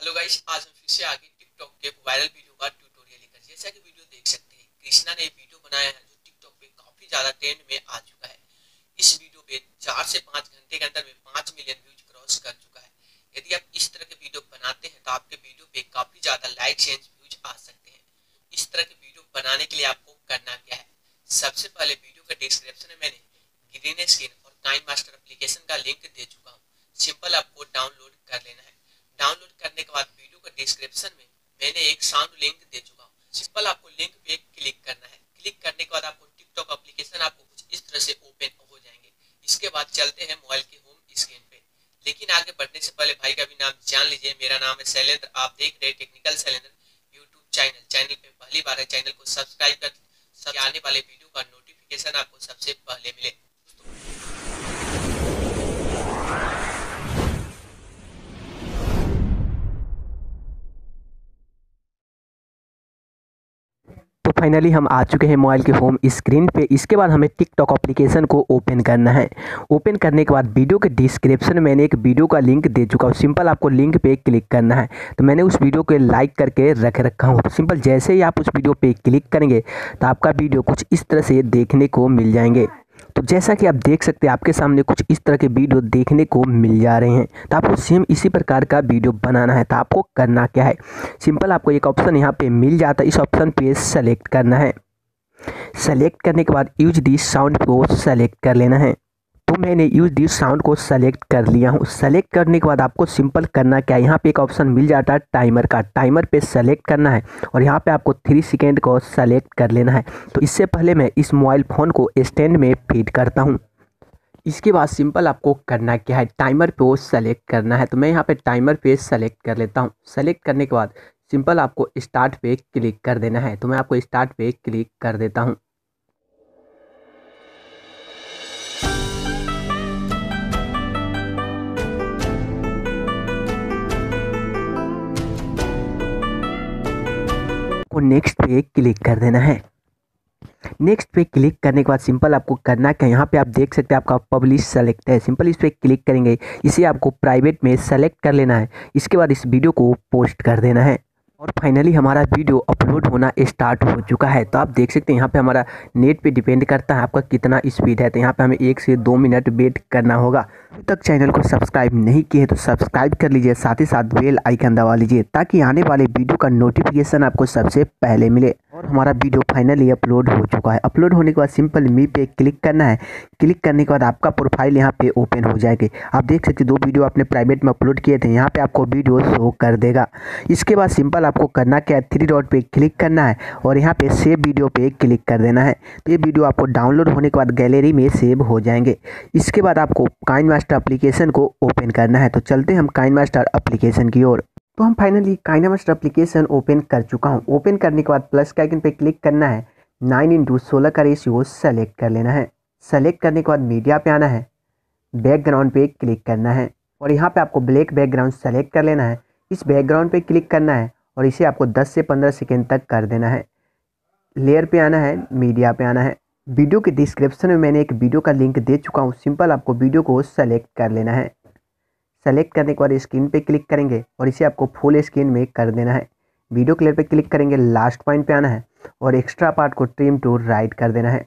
Hello guys, आज हम फिर से आगे टिकटॉक के वायरल वीडियो का ट्यूटोरियल लेकर जैसा कि वीडियो देख सकते हैं, कृष्णा ने वीडियो बनाया है जो टिकटॉक पे काफ़ी ज़्यादा ट्रेंड में आ चुका है। इस वीडियो पे चार से पाँच घंटे के अंदर में पाँच मिलियन व्यूज़ क्रॉस कर चुका है। यदि आप इस तरह के वीडियो बनाते हैं तो आपके वीडियो पे काफ़ी ज़्यादा लाइक्स एंड व्यूज़ आ सकते हैं। इस तरह के वीडियो बनाने के लिए आपको करना क्या है? सबसे पहले वीडियो के डिस्क्रिप्शन में मैंने ग्रीन स्क्रीन और काइन मास्टर एप्लीकेशन का लिंक दे चुका हूँ। सिंपल आपको डाउनलोड कर लेना है डाउनलोड करने के बाद वीडियो के डिस्क्रिप्शन में मैंने एक साउंड लिंक दे चुका हूँ। सिंपल आपको लिंक पे क्लिक करना है। क्लिक करने के बाद आपको टिकटॉक एप्लीकेशन आपको कुछ इस तरह से ओपन हो जाएँगे। इसके बाद चलते हैं मोबाइल के होम स्क्रीन पे। लेकिन आगे बढ़ने से पहले भाई का भी नाम जान लीजिए। मेरा नाम है शैलेंद्र। आप देख रहे technical Shailendra YouTube channel channel पे पहली बार है। चैनल को सब्सक्राइब कर आने वाले वीडियो का नोटिफिकेशन आपको सबसे पहले मिले। फाइनली हम आ चुके हैं मोबाइल के होम स्क्रीन पे। इसके बाद हमें टिकटॉक एप्लीकेशन को ओपन करना है। ओपन करने के बाद वीडियो के डिस्क्रिप्शन में मैंने एक वीडियो का लिंक दे चुका हूँ। सिंपल आपको लिंक पे क्लिक करना है। तो मैंने उस वीडियो को लाइक करके रख रखा हूँ। सिंपल जैसे ही आप उस वीडियो पे क्लिक करेंगे तो आपका वीडियो कुछ इस तरह से देखने को मिल जाएँगे। तो जैसा कि आप देख सकते हैं, आपके सामने कुछ इस तरह के वीडियो देखने को मिल जा रहे हैं। तो आपको सेम इसी प्रकार का वीडियो बनाना है तो आपको करना क्या है? सिंपल आपको एक ऑप्शन यहाँ पे मिल जाता है, इस ऑप्शन पे सेलेक्ट करना है। सेलेक्ट करने के बाद यूज़ दी साउंड को सेलेक्ट कर लेना है। तो मैंने यूज़ दी साउंड को सेलेक्ट कर लिया हूँ। सेलेक्ट करने के बाद आपको सिंपल करना क्या है? यहाँ पे एक ऑप्शन मिल जाता है टाइमर का। टाइमर पे सेलेक्ट करना है और यहाँ पे आपको थ्री सेकेंड को सेलेक्ट कर लेना है। तो इससे पहले मैं इस मोबाइल फ़ोन को स्टैंड में फिट करता हूँ। इसके बाद सिंपल आपको करना क्या है? टाइमर पे सेलेक्ट करना है। तो मैं यहाँ पे टाइमर पे सेलेक्ट कर लेता हूँ। सेलेक्ट करने के बाद सिंपल आपको स्टार्ट पे क्लिक कर देना है। तो मैं आपको स्टार्ट पे क्लिक कर देता हूँ। नेक्स्ट पे क्लिक कर देना है। नेक्स्ट पे क्लिक करने के बाद सिंपल आपको करना क्या यहाँ पे आप देख सकते हैं आपका पब्लिश सेलेक्ट है। सिंपल इस पर क्लिक करेंगे, इसे आपको प्राइवेट में सेलेक्ट कर लेना है। इसके बाद इस वीडियो को पोस्ट कर देना है। और फाइनली हमारा वीडियो अपलोड होना स्टार्ट हो चुका है। तो आप देख सकते हैं, यहाँ पे हमारा नेट पे डिपेंड करता है आपका कितना स्पीड है। तो यहाँ पे हमें एक से दो मिनट वेट करना होगा। अभी तक चैनल को सब्सक्राइब नहीं किए तो सब्सक्राइब कर लीजिए, साथ ही साथ बेल आइकन दबा लीजिए, ताकि आने वाले वीडियो का नोटिफिकेशन आपको सबसे पहले मिले। और हमारा वीडियो फाइनली अपलोड हो चुका है। अपलोड होने के बाद सिंपल मी पे क्लिक करना है। क्लिक करने के बाद आपका प्रोफ़ाइल यहाँ पे ओपन हो जाएगी। आप देख सकते दो वीडियो आपने प्राइवेट में अपलोड किए थे। यहाँ पे आपको वीडियो शो कर देगा। इसके बाद सिंपल आपको करना क्या है? थ्री डॉट पे क्लिक करना है और यहाँ पे सेव वीडियो पे क्लिक कर देना है। तो ये वीडियो आपको डाउनलोड होने के बाद गैलरी में सेव हो जाएँगे। इसके बाद आपको काइन मास्टर अप्लीकेशन को ओपन करना है। तो चलते हम काइन मास्टर अप्लीकेशन की ओर। तो हम फाइनली काइनामास्टर एप्लीकेशन ओपन कर चुका हूँ। ओपन करने के बाद प्लस के आइकन पे क्लिक करना है। नाइन इंटू सोलह का रेशियो सेलेक्ट कर लेना है। सेलेक्ट करने के बाद मीडिया पे आना है। बैकग्राउंड पे क्लिक करना है। और यहाँ पे आपको ब्लैक बैकग्राउंड सेलेक्ट कर लेना है। इस बैकग्राउंड पे क्लिक करना है और इसे आपको 10 से 15 सेकेंड तक कर देना है। लेयर पे आना है मीडिया पे आना है। वीडियो के डिस्क्रिप्शन में मैंने एक वीडियो का लिंक दे चुका हूँ। सिंपल आपको वीडियो को सेलेक्ट कर लेना है। सेलेक्ट करने के बाद स्क्रीन पे क्लिक करेंगे और इसे आपको फुल स्क्रीन में कर देना है। वीडियो क्लियर पे क्लिक करेंगे लास्ट पॉइंट पे आना है और एक्स्ट्रा पार्ट को ट्रिम टू राइट कर देना है।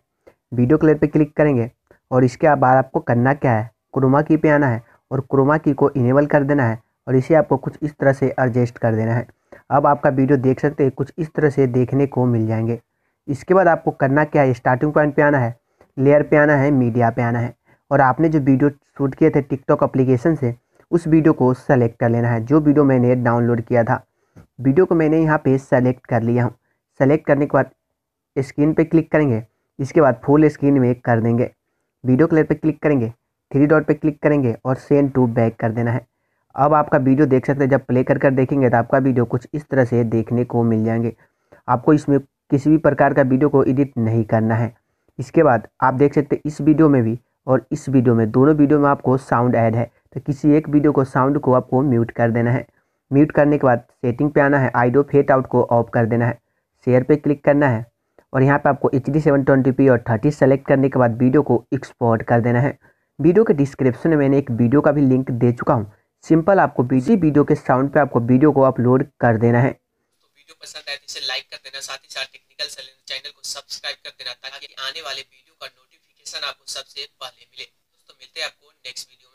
वीडियो क्लियर पे क्लिक करेंगे और इसके बाद आपको करना क्या है? क्रोमा की पे आना है और क्रोमा की को इनेबल कर देना है और इसे आपको कुछ इस तरह से एडजस्ट कर देना है। अब आपका वीडियो देख सकते हैं, कुछ इस तरह से देखने को मिल जाएँगे। इसके बाद आपको करना क्या है? स्टार्टिंग पॉइंट पे आना है लेयर पे आना है मीडिया पे आना है। और आपने जो वीडियो शूट किए थे टिकटॉक अप्लीकेशन से उस वीडियो को सेलेक्ट कर लेना है, जो वीडियो मैंने डाउनलोड किया था। वीडियो को मैंने यहाँ पे सेलेक्ट कर लिया हूँ। सेलेक्ट करने के बाद स्क्रीन पे क्लिक करेंगे, इसके बाद फुल स्क्रीन में कर देंगे। वीडियो क्लियर पे क्लिक करेंगे थ्री डॉट पे क्लिक करेंगे और सेंड टू बैक कर देना है। अब आपका वीडियो देख सकते हैं, जब प्ले कर कर देखेंगे तो आपका वीडियो कुछ इस तरह से देखने को मिल जाएँगे। आपको इसमें किसी भी प्रकार का वीडियो को एडिट नहीं करना है। इसके बाद आप देख सकते इस वीडियो में भी और इस वीडियो में, दोनों वीडियो में आपको साउंड ऐड है। तो किसी एक वीडियो को साउंड को आपको म्यूट कर देना है। म्यूट करने के बाद सेटिंग पे आना है आइडो फेट आउट को ऑफ़ कर देना है, शेयर पे क्लिक करना है और यहाँ पे आपको H D seven twenty P और थर्टी सेलेक्ट करने के बाद वीडियो को एक्सपोर्ट कर देना है। वीडियो के डिस्क्रिप्शन में मैंने एक वीडियो का भी लिंक दे चुका हूँ। सिंपल आपको बिज़ी वीडियो के साउंड पे आपको वीडियो को अपलोड कर देना है। तो वीडियो पसंद आए तो इसे लाइक कर देना, साथ ही साथ टेक्निकल चैनल को सब्सक्राइब कर देना, ताकि आने वाले वीडियो का नोटिफिकेशन आपको सबसे पहले मिले। दोस्तों, मिलते हैं आपको नेक्स्ट वीडियो